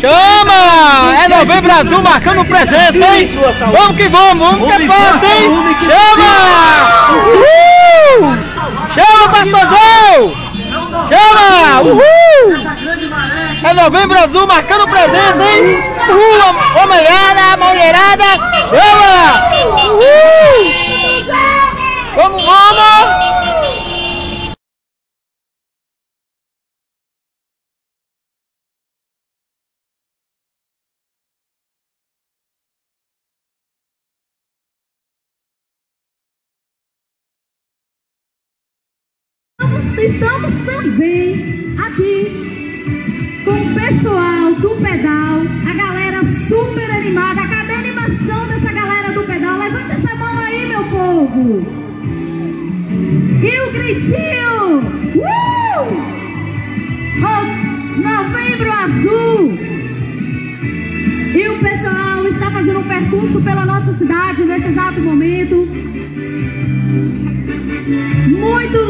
Chama! É novembro azul marcando presença, hein? Vamos que vamos, vamos que é fácil, hein? Chama! Uhul! Chama, pastorzão! Chama! Uhul! É novembro azul marcando presença, hein? Uhul! Homem-Aranha, mulherada! Chama! Uhul! Estamos também aqui com o pessoal do pedal, a galera super animada. Cadê a animação dessa galera do pedal? Levanta essa mão aí, meu povo! E o gritinho! Uh! Novembro azul! E o pessoal está fazendo um percurso pela nossa cidade nesse exato momento. Muito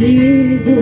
Digo